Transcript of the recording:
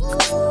Whoa.